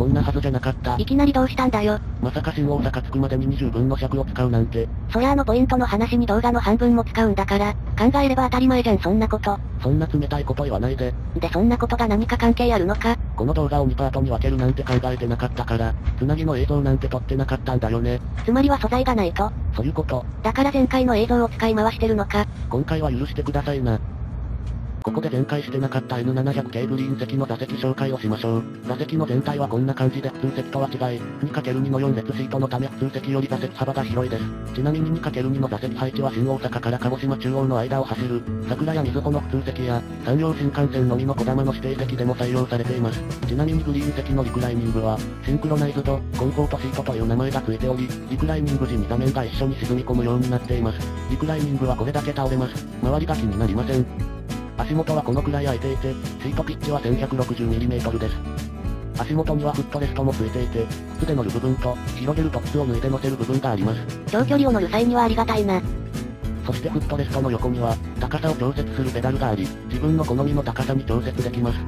こんなはずじゃなかった。いきなりどうしたんだよ。まさか新大阪着くまでに20分の尺を使うなんて。そりゃあのポイントの話に動画の半分も使うんだから、考えれば当たり前じゃんそんなこと。そんな冷たいこと言わないで。でそんなことが何か関係あるのかこの動画を2パートに分けるなんて考えてなかったから、つなぎの映像なんて撮ってなかったんだよね。つまりは素材がないと。そういうこと。だから前回の映像を使い回してるのか。今回は許してくださいな。ここで前回してなかった N700 系グリーン席の座席紹介をしましょう。座席の全体はこんな感じで普通席とは違い、2×2 の4列シートのため普通席より座席幅が広いです。ちなみに 2×2 の座席配置は新大阪から鹿児島中央の間を走る、桜や水穂の普通席や、山陽新幹線のみの小玉の指定席でも採用されています。ちなみにグリーン席のリクライニングは、シンクロナイズド、コンフォートシートという名前が付いており、リクライニング時に座面が一緒に沈み込むようになっています。リクライニングはこれだけ倒れます。周りが気になりません。足元はこのくらい空いていて、シートピッチは 1160mm です。足元にはフットレストもついていて、靴で乗る部分と、広げるトップを脱いで乗せる部分があります。長距離を乗る際にはありがたいな。そしてフットレストの横には、高さを調節するペダルがあり、自分の好みの高さに調節できます。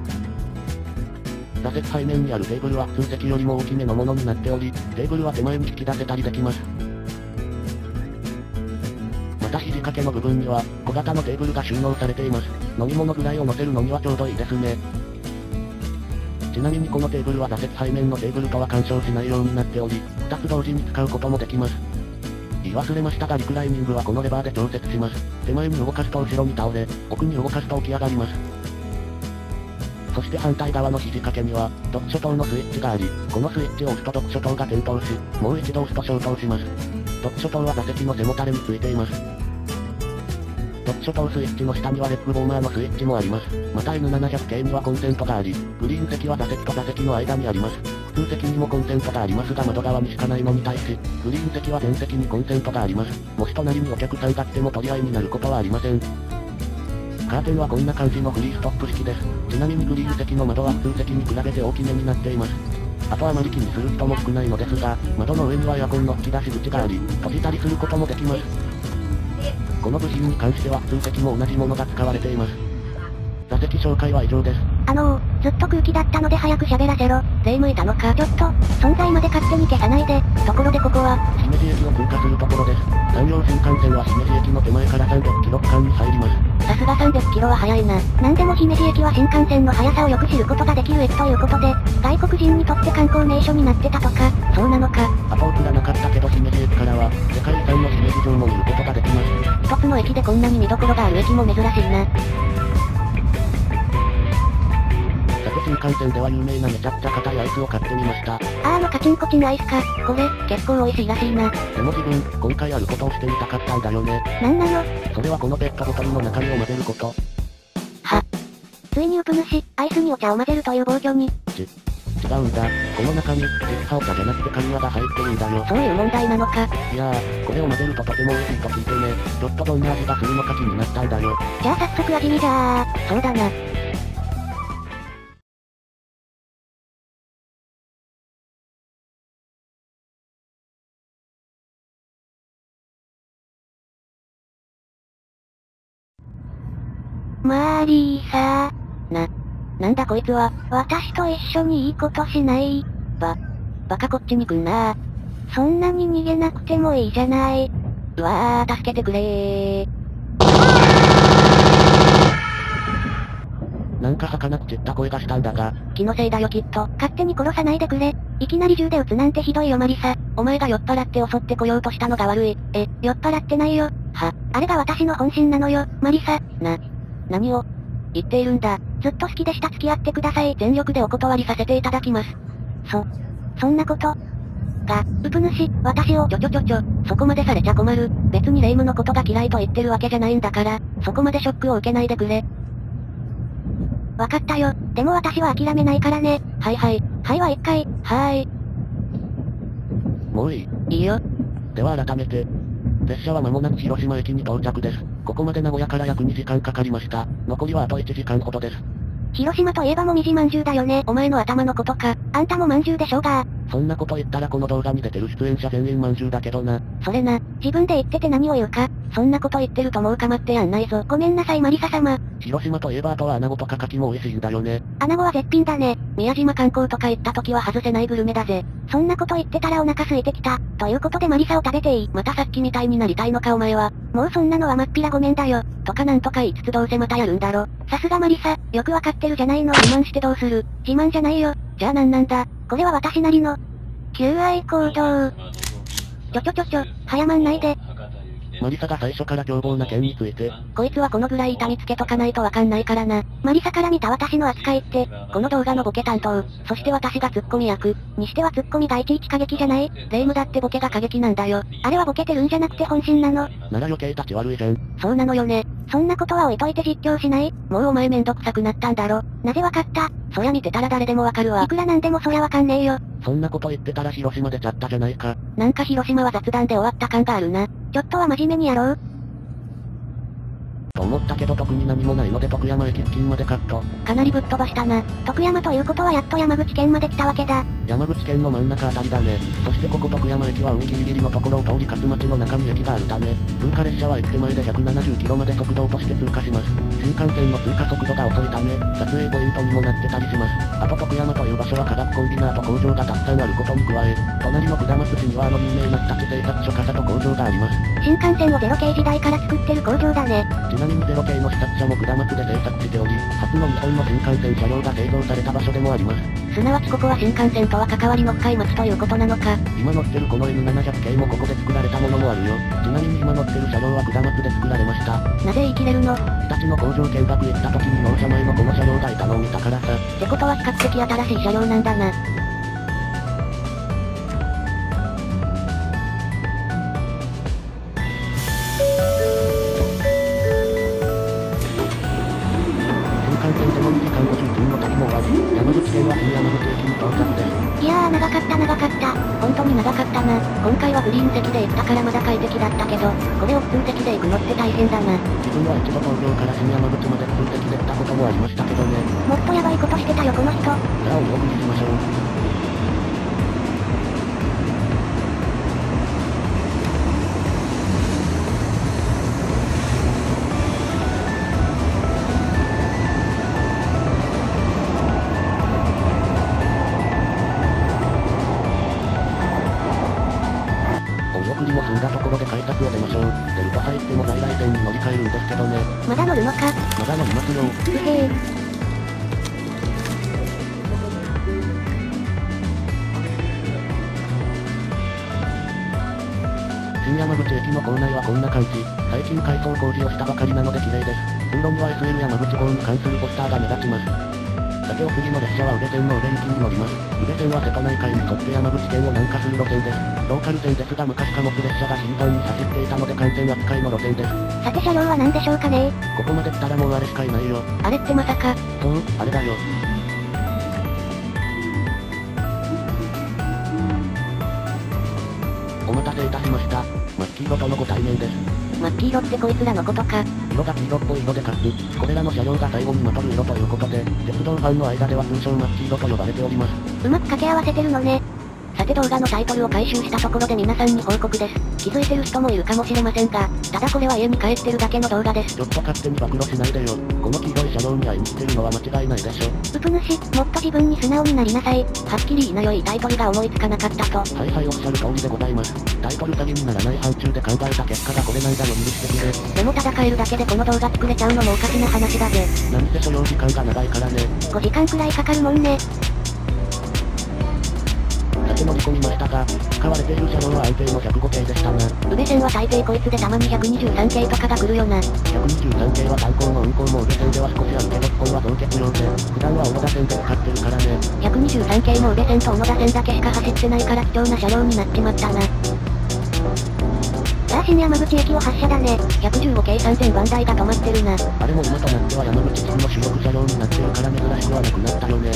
座席背面にあるテーブルは普通席よりも大きめのものになっており、テーブルは手前に引き出せたりできます。また肘掛けの部分には、小型のテーブルが収納されています。飲み物ぐらいを乗せるのにはちょうどいいですね。ちなみにこのテーブルは座席背面のテーブルとは干渉しないようになっており、2つ同時に使うこともできます。言い忘れましたがリクライニングはこのレバーで調節します。手前に動かすと後ろに倒れ、奥に動かすと起き上がります。そして反対側の肘掛けには、読書灯のスイッチがあり、このスイッチを押すと読書灯が点灯し、もう一度押すと消灯します。読書灯は座席の背もたれについています。読書灯スイッチの下にはレッグボーマーのスイッチもあります。また N700 系にはコンセントがあり、グリーン席は座席と座席の間にあります。普通席にもコンセントがありますが窓側にしかないのに対し、グリーン席は全席にコンセントがあります。もし隣にお客さんが来ても取り合いになることはありません。カーテンはこんな感じのフリーストップ式です。ちなみにグリーン席の窓は普通席に比べて大きめになっています。あとあまり気にする人も少ないのですが、窓の上にはエアコンの吹き出し口があり、閉じたりすることもできます。この部品に関しては普通席も同じものが使われています。座席紹介は以上です。あのー、ずっと空気だったので早く喋らせろ。霊夢いたのかちょっと、存在まで勝手に消さないで。ところでここは、姫路駅を通過するところです。山陽新幹線は姫路駅の手前から300キロ区間に入ります。さすが300キロは速いな。なんでも姫路駅は新幹線の速さをよく知ることができる駅ということで、外国人にとって観光名所になってたとか、そうなのか。アポークがなかったけど姫路駅からは、世界遺産の姫路城も見ることができます。一つの駅でこんなに見どころがある駅も珍しいな。新幹線では有名なめちゃくちゃ硬いアイスを買ってみました。あーのカチンコチンアイスか。これ、結構美味しいらしいな。でも自分、今回あることをしてみたかったんだよね。なんなのそれはこのペットボトルの中身を混ぜること。は。ついにウプ主、アイスにお茶を混ぜるという暴挙に。ち、違うんだ。この中に、実はお茶じゃなくてカニワが入ってるんだよ。そういう問題なのか。いやー、これを混ぜるととても美味しいと聞いてね。ちょっとどんな味がするのか気になったんだよ。じゃあ早速味見じゃー。そうだな。マーリーさー。な、なんだこいつは、私と一緒にいいことしない。ば、バカこっちに来んなそんなに逃げなくてもいいじゃない。うわー、助けてくれー。なんか儚く散った声がしたんだが、気のせいだよきっと。勝手に殺さないでくれ。いきなり銃で撃つなんてひどいよマリサ。お前が酔っ払って襲ってこようとしたのが悪い。え、酔っ払ってないよ。は、あれが私の本心なのよ、マリサ。な、何を言っているんだ。ずっと好きでした付き合ってください。全力でお断りさせていただきます。そ、そんなことが、ウプ主、私をちょちょちょちょ、そこまでされちゃ困る。別にレイムのことが嫌いと言ってるわけじゃないんだから、そこまでショックを受けないでくれ。わかったよ。でも私は諦めないからね。はいはい。はいは一回。はーい。もういい。いいよ。では改めて。列車は間もなく広島駅に到着です。ここまで名古屋から約2時間かかりました。残りはあと1時間ほどです。広島といえばもみじまんじゅうだよね。お前の頭のことか。あんたもまんじゅうでしょうが。そんなこと言ったらこの動画に出てる出演者全員まんじゅうだけどな。それな、自分で言ってて何を言うか。そんなこと言ってるともうかまってやんないぞ。ごめんなさいマリサ様。広島といえばあとは穴子とか牡蠣も美味しいんだよね。穴子は絶品だね。宮島観光とか行った時は外せないグルメだぜ。そんなこと言ってたらお腹空いてきた。ということでマリサを食べていい。またさっきみたいになりたいのかお前は。もうそんなのはまっぴらごめんだよ。とかなんとか言いつつどうせまたやるんだろ。さすがマリサ、よくわかってるじゃないの。自慢してどうする。自慢じゃないよ。じゃあなんなんだ。これは私なりの、求愛行動。ちょちょちょちょ、早まんないで。マリサが最初から凶暴な件について、こいつはこのぐらい痛みつけとかないとわかんないからな。マリサから見た私の扱いって、この動画のボケ担当、そして私がツッコミ役、にしてはツッコミがいちいち過激じゃない？霊夢だってボケが過激なんだよ。あれはボケてるんじゃなくて本心なの。なら余計立ち悪いじゃん。そうなのよね。そんなことは置いといて実況しない？もうお前めんどくさくなったんだろ。なぜわかった？そりゃ見てたら誰でもわかるわ。いくらなんでもそりゃわかんねえよ。そんなこと言ってたら広島出ちゃったじゃないか。なんか広島は雑談で終わった感があるな。ちょっとは真面目にやろう。と思ったけど特に何もないので徳山駅付近までカット。かなりぶっ飛ばしたな。徳山ということはやっと山口県まで来たわけだ。山口県の真ん中あたりだね。そしてここ徳山駅は海ギリギリのところを通り勝町の中に駅があるため、通過列車は駅手前で170キロまで速度落として通過します。新幹線の通過速度が遅いため、撮影ポイントにもなってたりします。あと徳山という場所は化学コンビナート工場がたくさんあることに加え、隣の下松市にはあの有名な日立製作所傘と工場があります。新幹線をゼロ系時代から作ってる工場だね。ちなみにゼロ系の視察車も下松で製作しており、初の日本の新幹線車両が製造された場所でもあります。すなわちここは新幹線とは関わりの深い町ということなのか。今乗ってるこの N700 系もここで作られたものもあるよ。ちなみに今乗ってる車両は下松で作られました。なぜ言い切れるのっ日立の工場見学行った時に納車前のこの車両がいたのを見たからさ。てことは比較的新しい車両なんだな。山口県は新山口駅に到着です。いやー長かった長かった。本当に長かったな。今回はグリーン席で行ったからまだ快適だったけど、これを普通席で行くのって大変だな。自分は一度東京から新山口まで普通席で行ったこともありましたけどね。もっとヤバいことしてたよこの人。じゃあお送りしましょう。新山口駅の構内はこんな感じ。最近改装工事をしたばかりなので綺麗です。通路には SL 山口号に関するポスターが目立ちます。さてお次の列車は宇部線の宇部行きに乗ります。宇部線は瀬戸内海に沿って山口県を南下する路線です。ローカル線ですが昔貨物列車が頻繁に走っていたので幹線扱いの路線です。さて車両は何でしょうかねここまで来たらもうあれしかいないよ。あれってまさか、そう、あれだよ。黄色とのご対面です。真っ黄色ってこいつらのことか。色が黄色っぽい色でかつ、これらの車両が最後にまとる色ということで、鉄道ファンの間では通称真っ黄色と呼ばれております。うまく掛け合わせてるのね。さて動画のタイトルを回収したところで皆さんに報告です。気づいてる人もいるかもしれませんが、ただこれは家に帰ってるだけの動画です。ちょっと勝手に暴露しないでよ。この黄色い車両に会いに来てるのは間違いないでしょ。うぷ主、もっと自分に素直になりなさい。はっきり言いなよいタイトルが思いつかなかったと。はいはいおっしゃる通りでございます。タイトル詐欺にならない範疇で考えた結果がこれなんだよ許してくれ。でもただ変えるだけでこの動画作れちゃうのもおかしな話だぜ。なんせ所要時間が長いからね。5時間くらいかかるもんね。さて乗り込みましたが、使われている車両は安定の105系でしたな。宇部線は最低こいつでたまに123系とかが来るよな。123系は炭鉱の運行も宇部線では少しあるけど基本は増結用で、普段は大田線で使ってるからね。123系も宇部線と小野田線だけしか走ってないから貴重な車両になっちまったな。さあ新山口駅を発車だね。115系3000番台が止まってるな。あれも今となっては山口地区の主力車両になってるから珍しくはなくなったよね。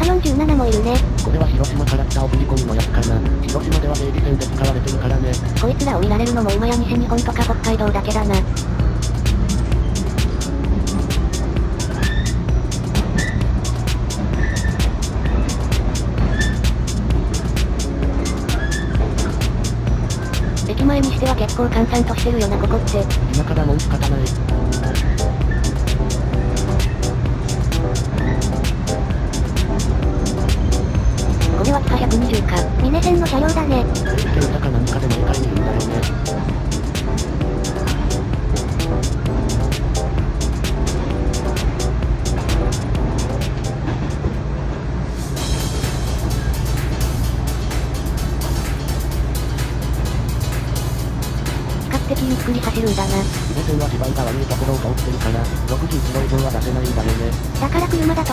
ハロン17もいるね。これは広島から来た送り込みのやつかな。広島では整備船で使われてるからね。こいつらを見られるのも今や西日本とか北海道だけだな。駅前にしては結構閑散としてるよなここって。今からもう仕方ない。これはキハ120か。ミネ線の車両だね。定期検査か何かで毎回見るんだよね。比較的ゆっくり走るんだな。目線は地盤が悪いところを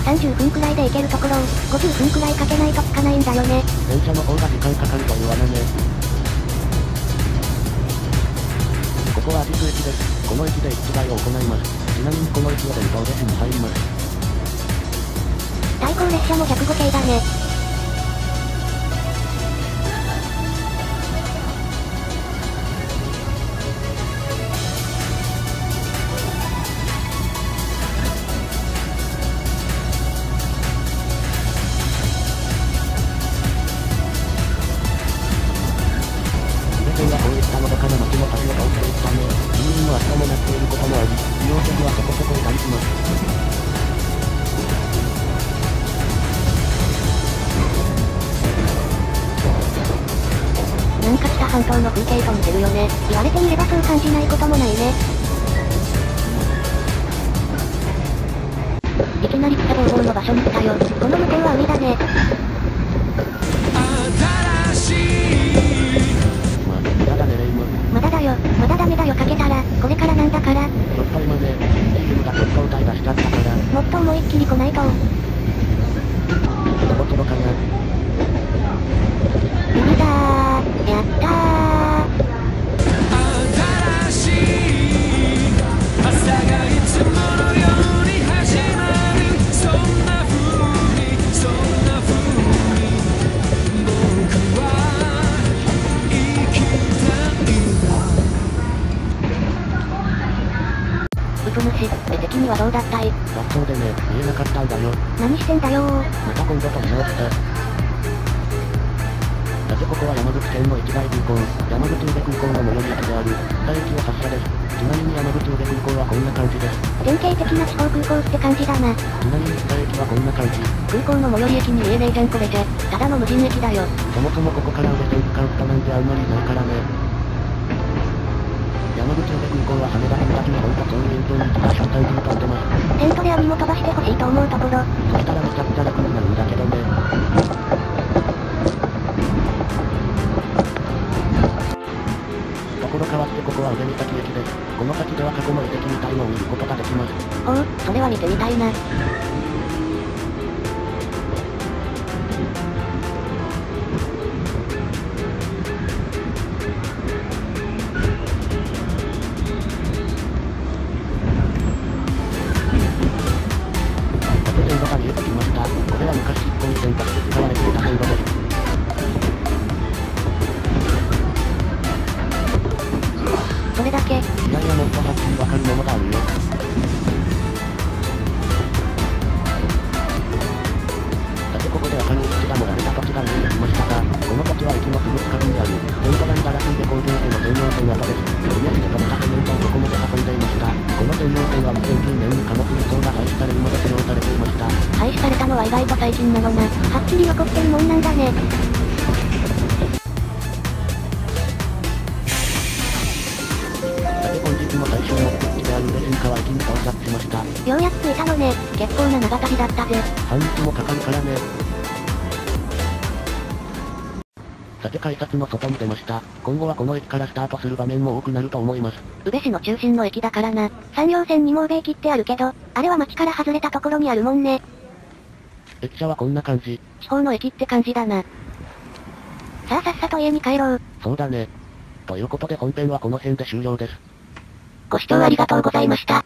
30分くらいで行けるところを、50分くらいかけないとつかないんだよね。電車の方が時間かかるという罠ね。ここはアジス駅です。この駅で一台を行います。ちなみにこの駅を伝統で市に入ります。対向列車も105系だね。この向こうは海だね。まあ、無駄だねレイム。まだだよ。まだダメだよかけたら。これからなんだから。ちょっと今ね、CM がちょっと歌い出しちゃったから、もっと思いっきり来ないと。どうだったい雑草でね、見えなかったんだよ。何してんだよー。また今度撮り直した。さてここは山口県の一大空港、山口宇部空港の最寄り駅である、北駅を発車です。ちなみに山口宇部空港はこんな感じです。典型的な地方空港って感じだな。ちなみに北駅はこんな感じ。空港の最寄り駅に見えねえじゃんこれじゃ。ただの無人駅だよ。そもそもここから宇部線使う人なんてあんまりいないからね。山口宇部空港は羽田県だけ日本とそういう遠方に来た瞬間に飛んでます。テントで網も飛ばしてほしいと思うところ。そしたらめちゃくちゃ楽になるんだけどね。ところ変わってここは宇部岬駅です。この先では過去の遺跡みたいのを見ることができます。おう、それは見てみたいな。の専用線は2009年に貨物輸送が廃止されるまで使用されていました。廃止されたのは意外と最近なのな。はっきり残ってるもんなんだね。さて本日の最初の目的地であるレジン川駅に到着しました。ようやく着いたのね。結構な長旅だったぜ。半日もかかるからね。さて改札の外に出ました。今後はこの駅からスタートする場面も多くなると思います。宇部市の中心の駅だからな。山陽線にも宇部駅ってあるけど、あれは町から外れたところにあるもんね。駅舎はこんな感じ。地方の駅って感じだな。さあさっさと家に帰ろう。そうだね。ということで本編はこの辺で終了です。ご視聴ありがとうございました。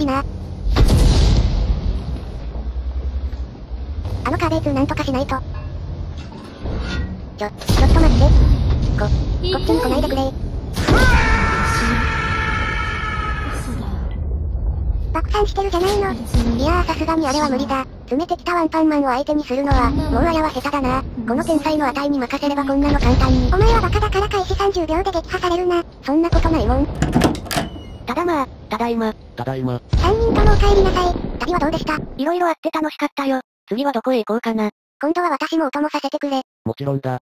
りな。あのカーベイ2なんとかしないと。ちょ、ちょっと待って。こ、こっちに来ないでくれ。爆散してるじゃないの。いやーさすがにあれは無理だ。詰めてきたワンパンマンを相手にするのは、もうあやは下手だな。この天才の値に任せればこんなの簡単に。お前はバカだから開始30秒で撃破されるな。そんなことないもん。ただまあ、ただいま。ただいま。3人ともお帰りなさい。旅はどうでした？いろいろあって楽しかったよ。次はどこへ行こうかな。今度は私もお供させてくれ。もちろんだ。